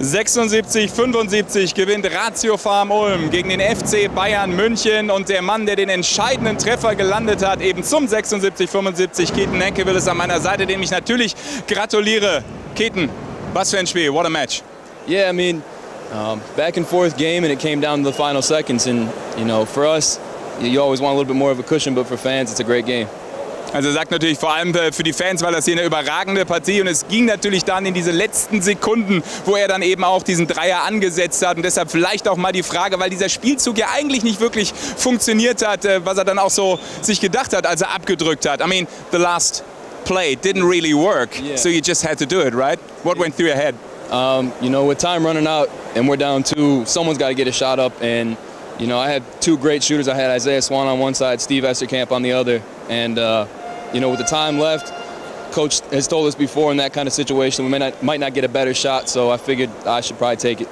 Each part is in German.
76, 75 gewinnt Ratio Farm Ulm gegen den FC Bayern München und der Mann, der den entscheidenden Treffer gelandet hat, eben zum 76, 75, Keten Neckewill ist an meiner Seite, dem ich natürlich gratuliere. Keten, was für ein Spiel, what a match. Yeah, I mean, um, back and forth game, and it came down to the final seconds. And you know, for us, you always want a little bit more of a cushion, but for fans, it's a great game. Also er sagt natürlich vor allem äh, für die Fans war das hier eine überragende Partie und es ging natürlich dann in diese letzten Sekunden, wo er dann eben auch diesen Dreier angesetzt hat und deshalb vielleicht auch mal die Frage, weil dieser Spielzug ja eigentlich nicht wirklich funktioniert hat, äh, was er dann auch so sich gedacht hat, als er abgedrückt hat. I mean, the last play didn't really work, Yeah. so you just had to do it, right? What went through your head? Um, you know, with time running out and we're down two, someone's got to get a shot up. And you know, I had two great shooters. I had Isaiah Swan on one side, Steve Esterkamp on the other. And uh, you know, with the time left, coach has told us before in that kind of situation we might not, might not get a better shot. So I figured I should probably take it.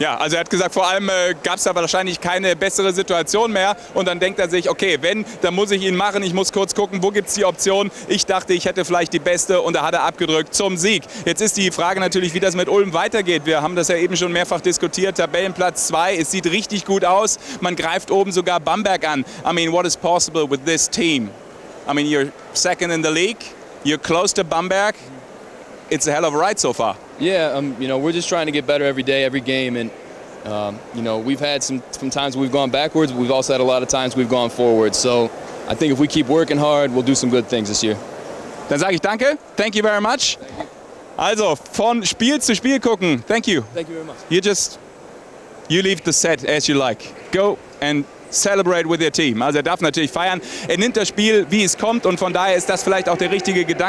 Ja, also er hat gesagt, vor allem äh, gab es da wahrscheinlich keine bessere Situation mehr. Und dann denkt er sich, okay, wenn, dann muss ich ihn machen. Ich muss kurz gucken, wo gibt es die Option. Ich dachte, ich hätte vielleicht die beste und da hat er abgedrückt zum Sieg. Jetzt ist die Frage natürlich, wie das mit Ulm weitergeht. Wir haben das ja eben schon mehrfach diskutiert. Tabellenplatz 2, es sieht richtig gut aus. Man greift oben sogar Bamberg an. I mean, what is possible with this team? I mean, you're second in the league. You're close to Bamberg. It's a hell of a ride so far. Yeah, um, you know, we're just trying to get better every day, every game, and um, you know, we've had some some times we've gone backwards. But we've also had a lot of times we've gone forward. So I think if we keep working hard, we'll do some good things this year. Dann sage ich danke. Thank you very much. Also, von Spiel zu Spiel gucken. Thank you. Thank you very much. You just, you leave the set as you like. Go and celebrate with your team. Also er darf natürlich feiern. Er nimmt das Spiel, wie es kommt und von daher ist das vielleicht auch der richtige Gedanke.